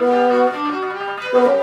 Oh.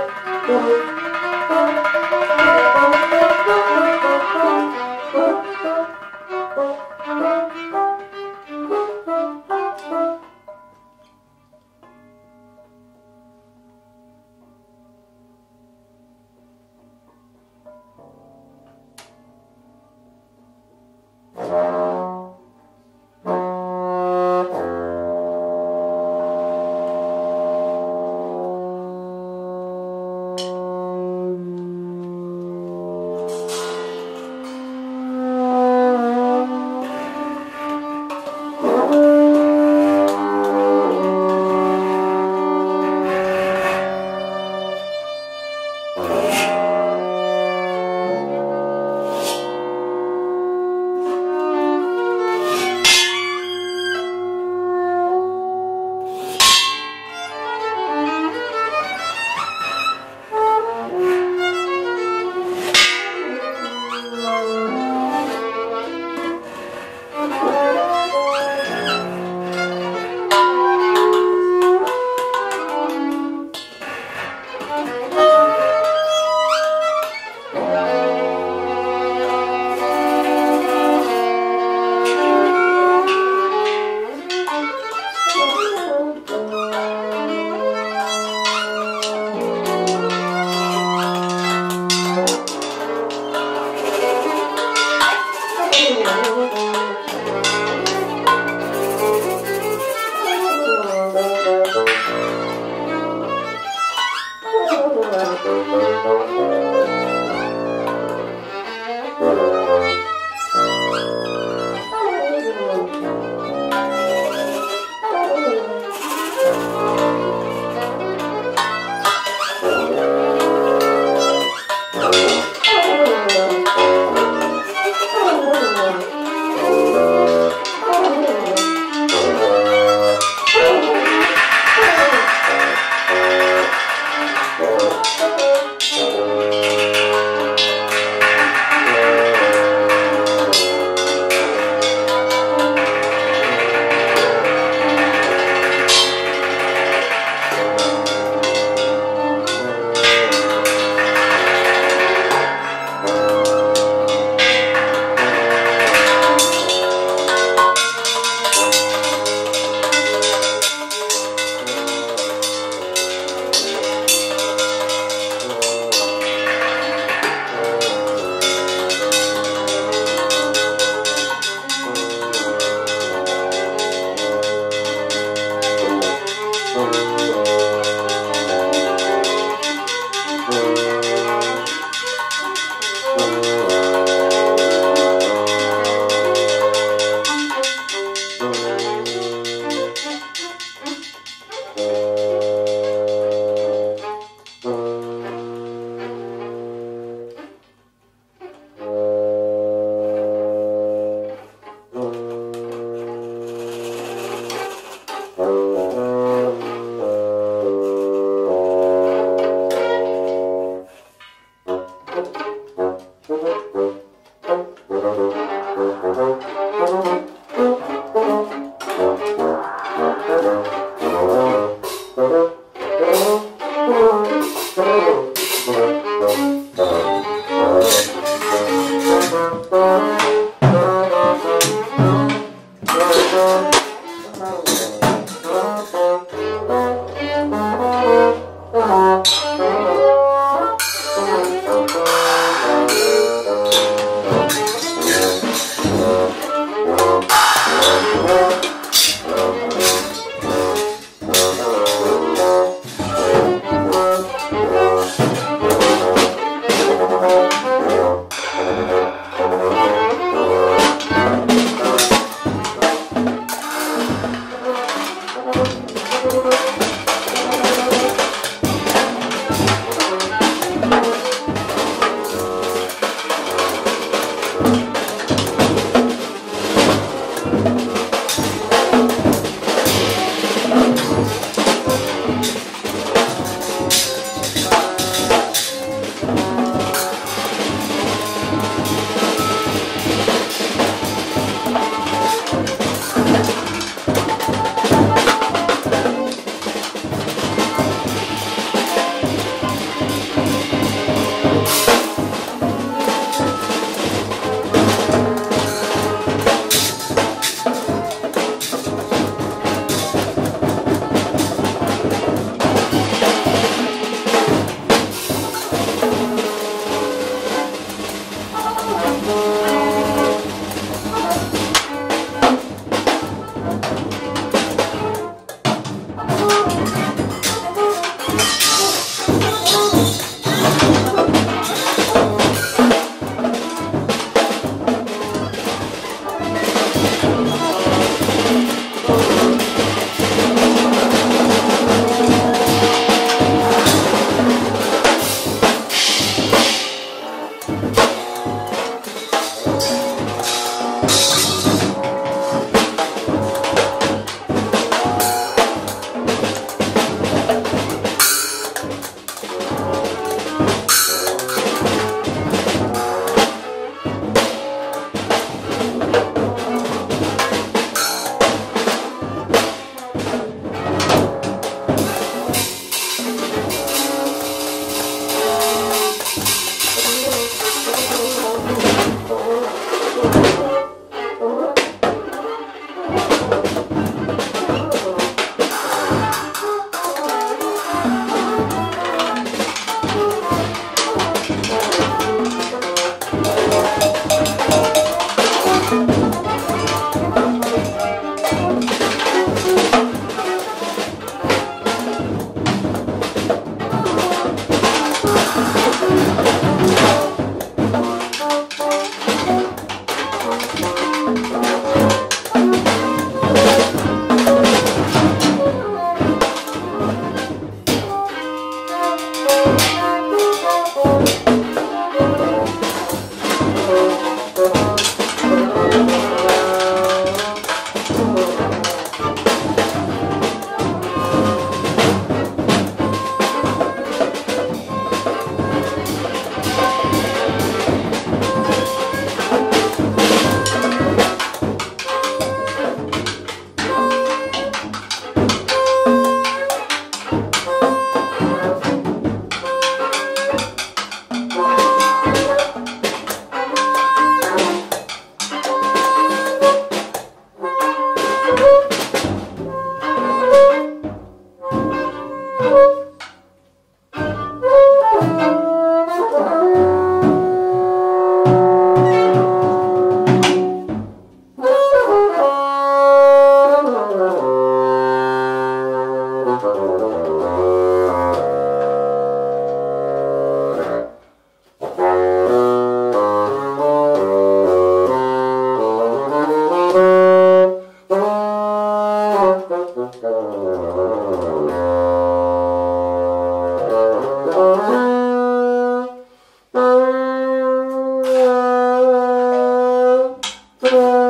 Bye.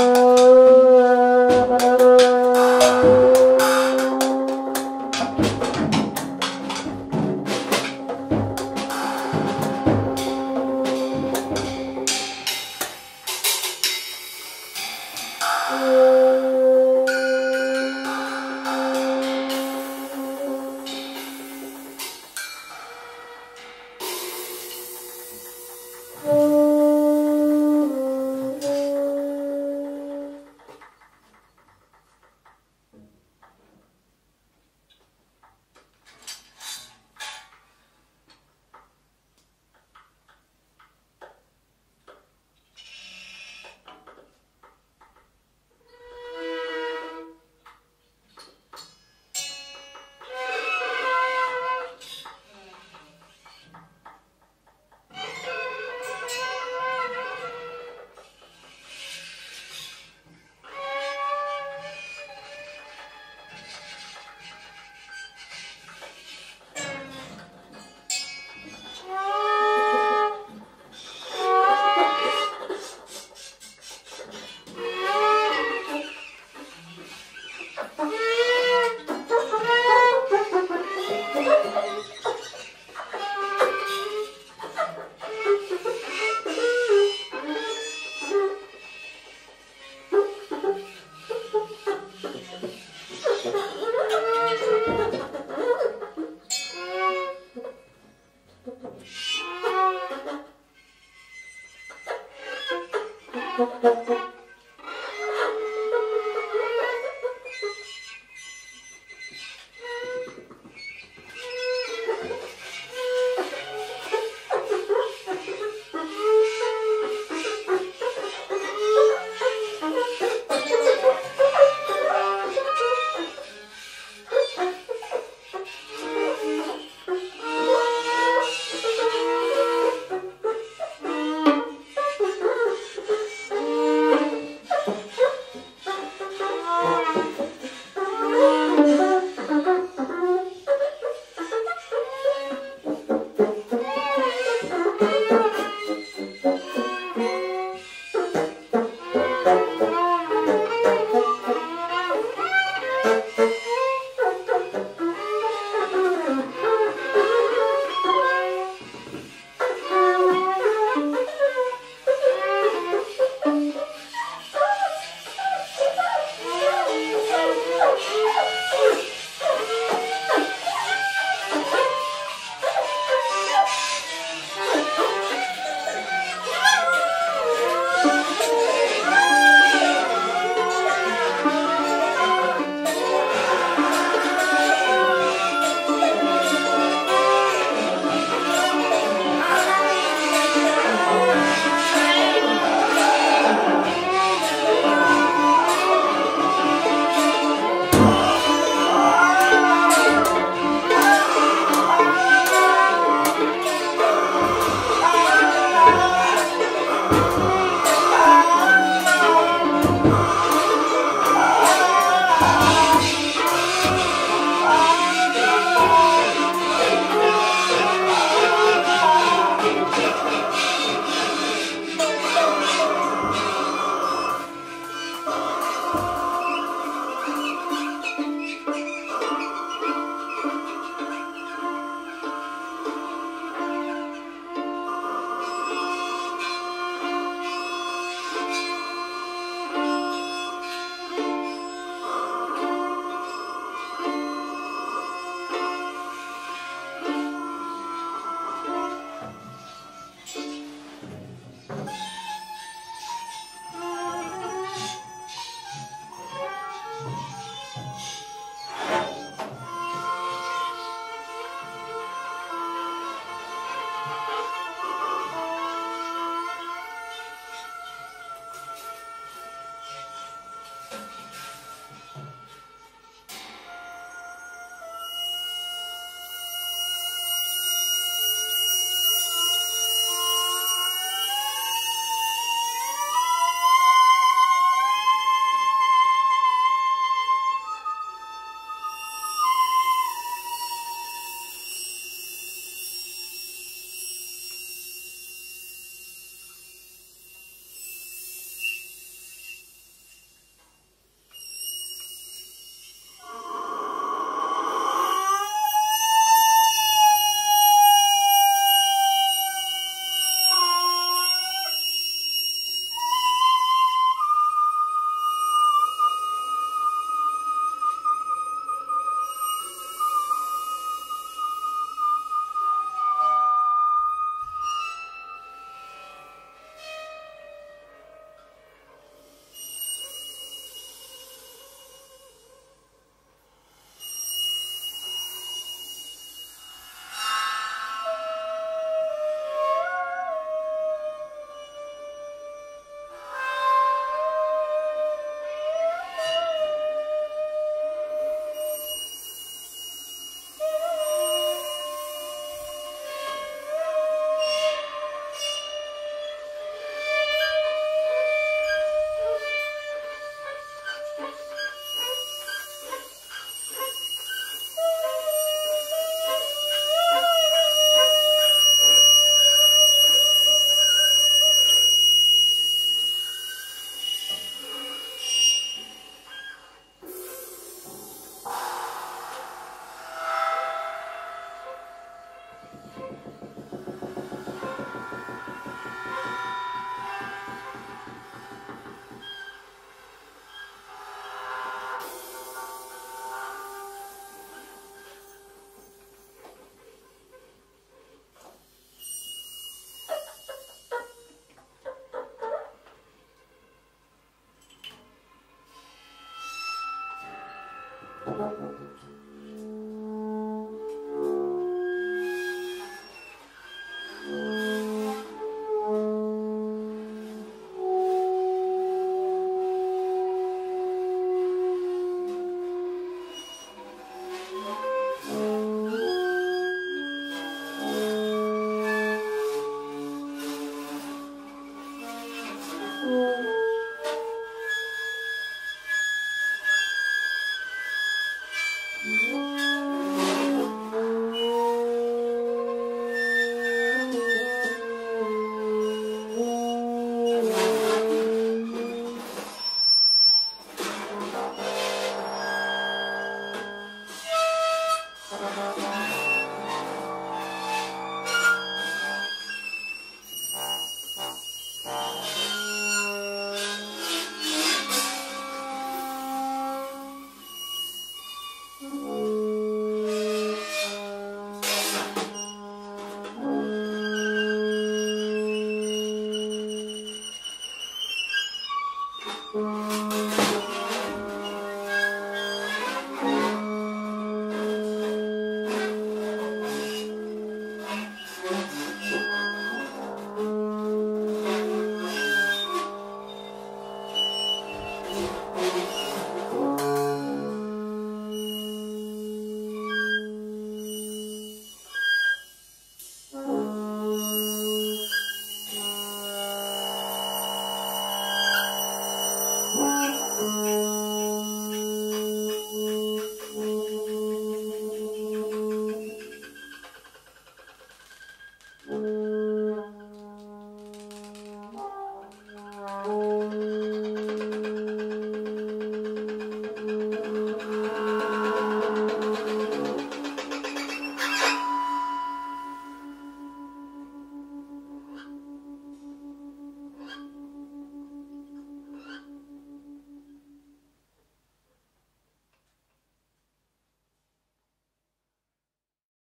Oh,